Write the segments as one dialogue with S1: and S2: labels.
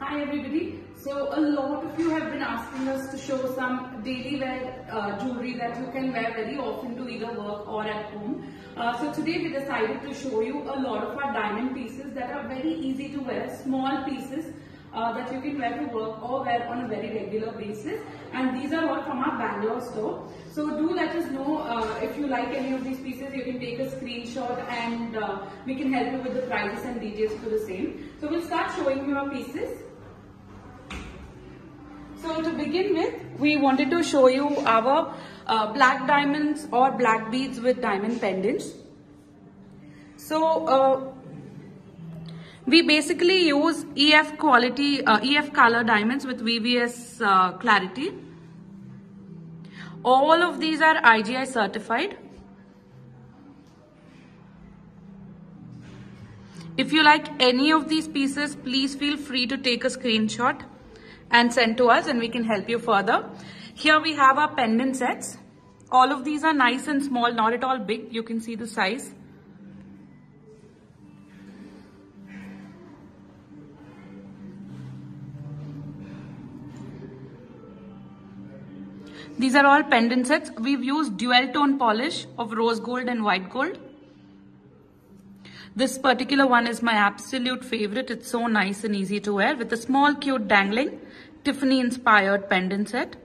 S1: Hi everybody. So a lot of you have been asking us to show some daily wear uh, jewelry that you can wear very often to either work or at home. Uh, so today we decided to show you a lot of our diamond pieces that are very easy to wear, small pieces uh, that you can wear to work or wear on a very regular basis. And these are all from our Bangalore store. So do let us know uh, if you like any of these pieces. You can take a screenshot and uh, we can help you with the prices and details for the same. So we'll start showing you our pieces. So to begin with, we wanted to show you our uh, black diamonds or black beads with diamond pendants. So uh, we basically use EF quality, uh, EF color diamonds with VVS uh, clarity. All of these are IGI certified. If you like any of these pieces, please feel free to take a screenshot and send to us and we can help you further. Here we have our pendant sets. All of these are nice and small, not at all big. You can see the size. These are all pendant sets. We've used dual tone polish of rose gold and white gold. This particular one is my absolute favorite. It's so nice and easy to wear with a small cute dangling Tiffany inspired pendant set.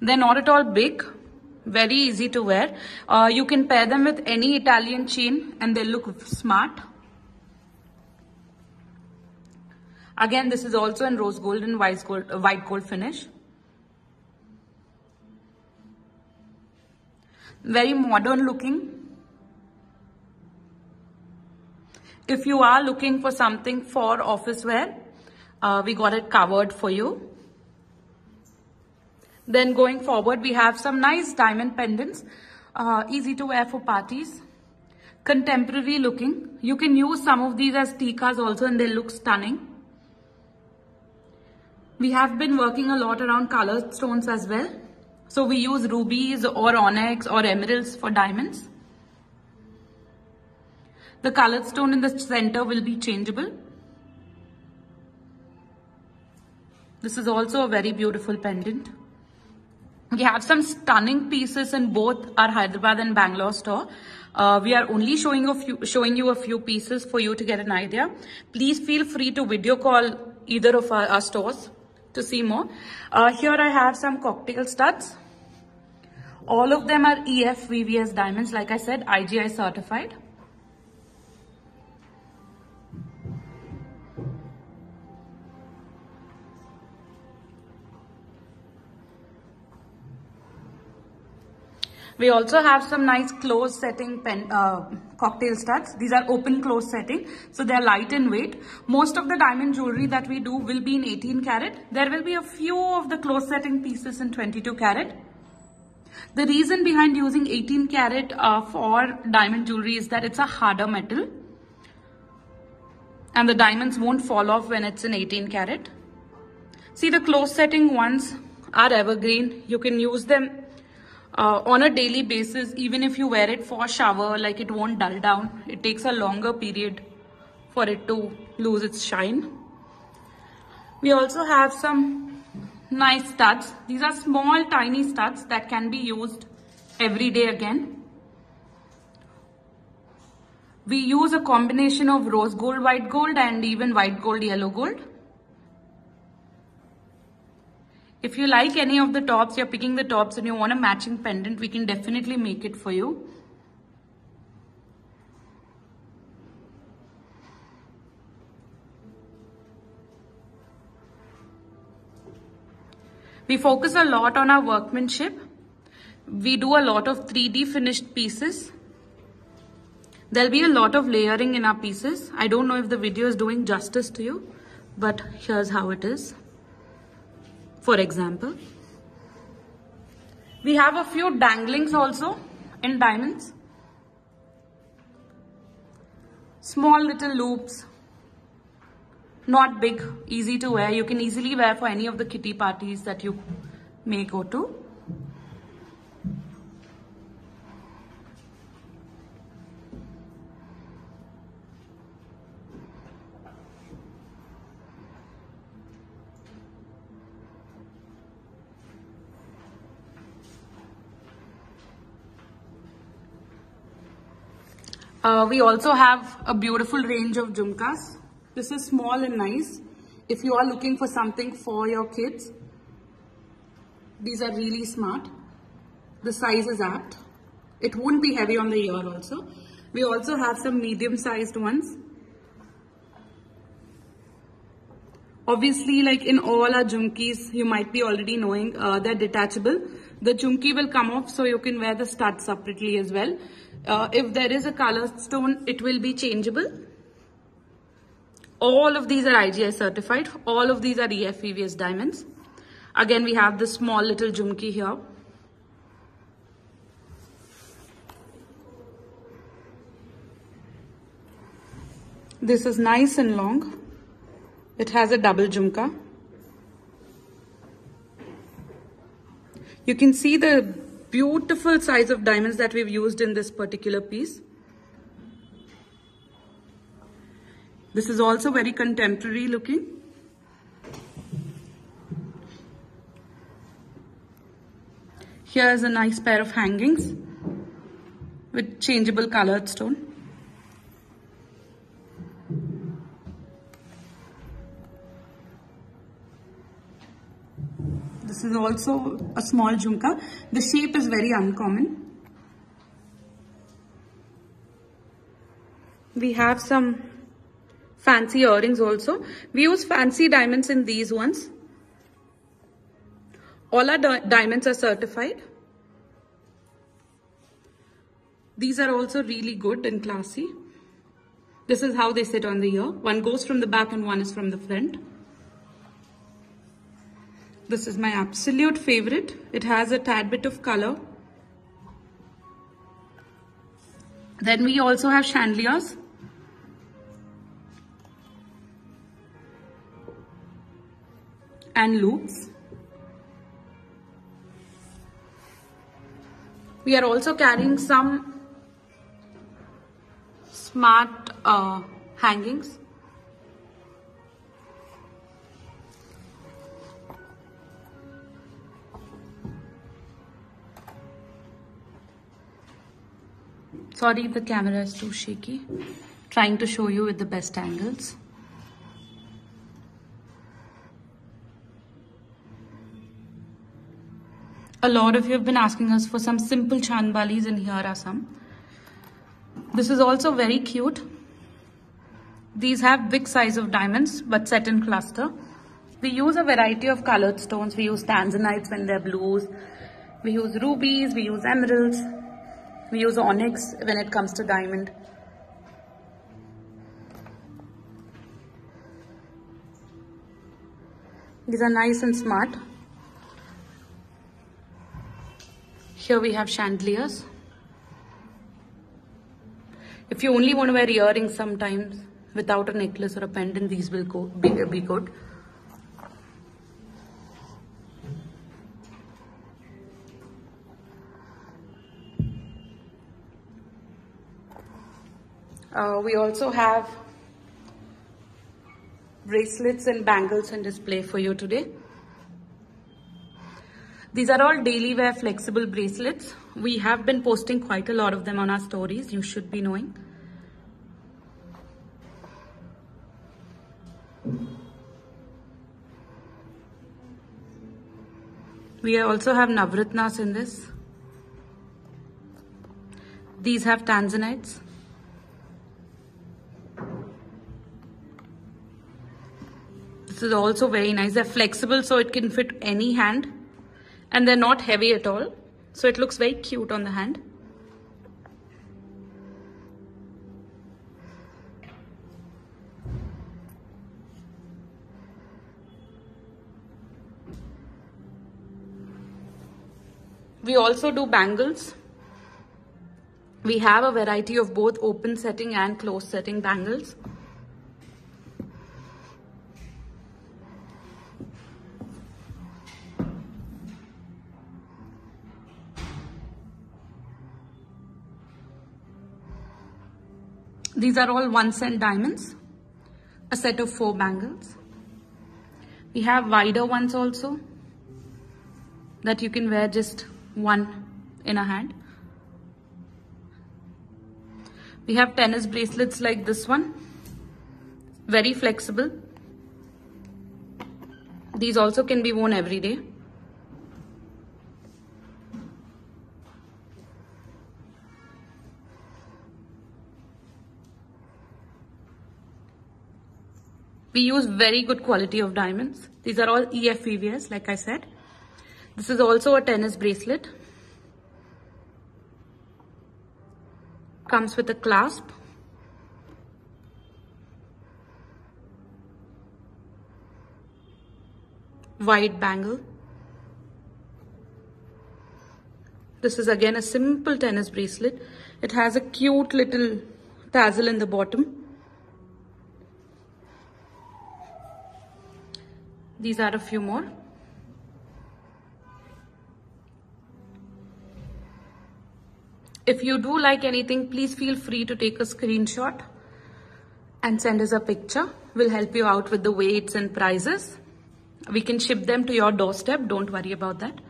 S1: They're not at all big, very easy to wear. Uh, you can pair them with any Italian chain and they look smart. Again, this is also in rose gold and white gold, uh, white gold finish. Very modern looking. If you are looking for something for office wear, uh, we got it covered for you. Then going forward, we have some nice diamond pendants, uh, easy to wear for parties. Contemporary looking. You can use some of these as tikas also and they look stunning. We have been working a lot around colored stones as well. So we use rubies or onyx or emeralds for diamonds. The colored stone in the center will be changeable. This is also a very beautiful pendant. We have some stunning pieces in both our Hyderabad and Bangalore store. Uh, we are only showing, a few, showing you a few pieces for you to get an idea. Please feel free to video call either of our, our stores to see more. Uh, here I have some cocktail studs. All of them are EF VVS diamonds, like I said, IGI certified. We also have some nice close setting pen, uh, cocktail studs. These are open close setting. So they're light in weight. Most of the diamond jewelry that we do will be in 18 karat. There will be a few of the close setting pieces in 22 karat. The reason behind using 18 karat uh, for diamond jewelry is that it's a harder metal. And the diamonds won't fall off when it's in 18 karat. See the close setting ones are evergreen. You can use them uh, on a daily basis even if you wear it for a shower like it won't dull down. It takes a longer period for it to lose its shine. We also have some nice studs. These are small tiny studs that can be used every day again. We use a combination of rose gold white gold and even white gold yellow gold If you like any of the tops, you're picking the tops and you want a matching pendant, we can definitely make it for you. We focus a lot on our workmanship. We do a lot of 3D finished pieces. There'll be a lot of layering in our pieces. I don't know if the video is doing justice to you, but here's how it is. For example, we have a few danglings also in diamonds. Small little loops, not big, easy to wear. You can easily wear for any of the kitty parties that you may go to. Uh, we also have a beautiful range of jhumkas. This is small and nice. If you are looking for something for your kids, these are really smart. The size is apt. It won't be heavy on the ear also. We also have some medium sized ones. Obviously, like in all our jhumkis, you might be already knowing uh, they're detachable. The jhumki will come off so you can wear the stud separately as well. Uh, if there is a color stone, it will be changeable. All of these are IGI certified. All of these are EF diamonds. Again, we have the small little jhumki here. This is nice and long. It has a double jhumka. You can see the beautiful size of diamonds that we've used in this particular piece. This is also very contemporary looking. Here is a nice pair of hangings with changeable colored stone. This is also a small jhumka. The shape is very uncommon. We have some fancy earrings also. We use fancy diamonds in these ones. All our di diamonds are certified. These are also really good and classy. This is how they sit on the ear. One goes from the back and one is from the front. This is my absolute favorite. It has a tad bit of color. Then we also have chandeliers. And loops. We are also carrying some smart uh, hangings. Sorry if the camera is too shaky. Trying to show you with the best angles. A lot of you have been asking us for some simple chandbalis and here are some. This is also very cute. These have big size of diamonds but set in cluster. We use a variety of colored stones. We use tanzanites when they're blues. We use rubies, we use emeralds. We use onyx when it comes to diamond. These are nice and smart. Here we have chandeliers. If you only want to wear earrings sometimes without a necklace or a pendant, these will go, be, be good. Uh, we also have bracelets and bangles on display for you today. These are all daily wear flexible bracelets. We have been posting quite a lot of them on our stories. You should be knowing. We also have Navratnas in this. These have Tanzanites. Is also very nice. They're flexible so it can fit any hand and they're not heavy at all. So it looks very cute on the hand. We also do bangles. We have a variety of both open setting and closed setting bangles. These are all one cent diamonds, a set of four bangles. We have wider ones also that you can wear just one in a hand. We have tennis bracelets like this one. Very flexible. These also can be worn every day. We use very good quality of diamonds. These are all EF like I said. This is also a tennis bracelet. Comes with a clasp. White bangle. This is again a simple tennis bracelet. It has a cute little tassel in the bottom. These are a few more. If you do like anything, please feel free to take a screenshot and send us a picture. We'll help you out with the weights and prices. We can ship them to your doorstep. Don't worry about that.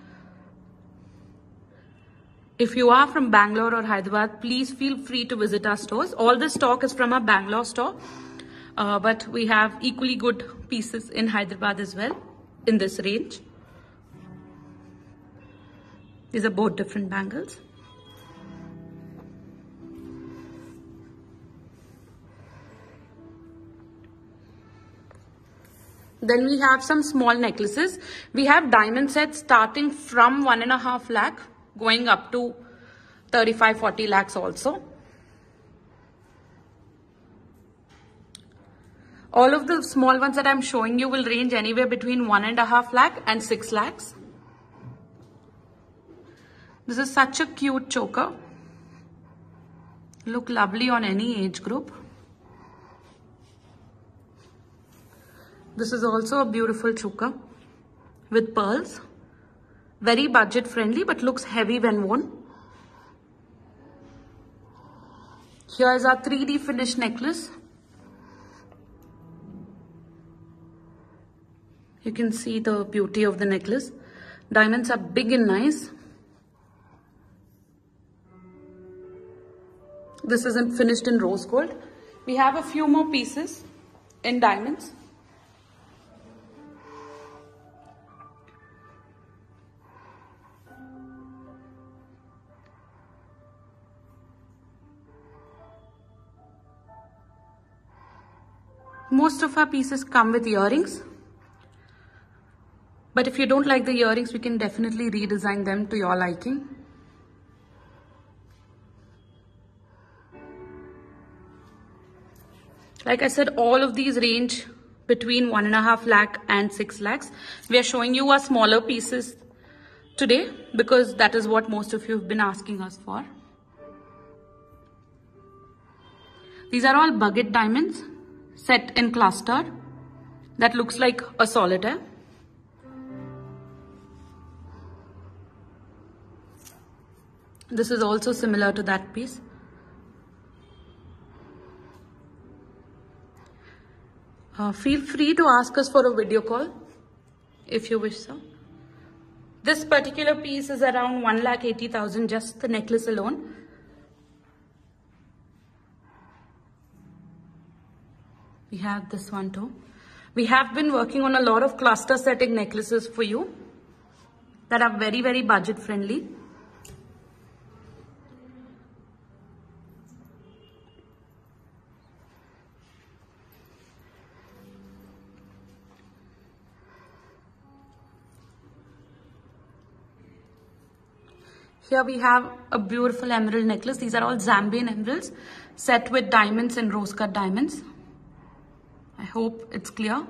S1: If you are from Bangalore or Hyderabad, please feel free to visit our stores. All the stock is from our Bangalore store, uh, but we have equally good pieces in Hyderabad as well in this range. These are both different bangles. Then we have some small necklaces. We have diamond sets starting from one and a half lakh going up to 35, 40 lakhs also. All of the small ones that I'm showing you will range anywhere between one and a half lakh and six lakhs. This is such a cute choker. Look lovely on any age group. This is also a beautiful choker with pearls. Very budget friendly but looks heavy when worn. Here is our 3D finish necklace. You can see the beauty of the necklace. Diamonds are big and nice. This isn't finished in rose gold. We have a few more pieces in diamonds. Most of our pieces come with earrings. But if you don't like the earrings, we can definitely redesign them to your liking. Like I said, all of these range between one and a half lakh and six lakhs. We are showing you our smaller pieces today because that is what most of you have been asking us for. These are all bucket diamonds set in cluster that looks like a solitaire. This is also similar to that piece. Uh, feel free to ask us for a video call if you wish so. This particular piece is around 1,80,000 just the necklace alone. We have this one too. We have been working on a lot of cluster setting necklaces for you that are very, very budget friendly. Here we have a beautiful emerald necklace. These are all Zambian emeralds set with diamonds and rose cut diamonds. I hope it's clear.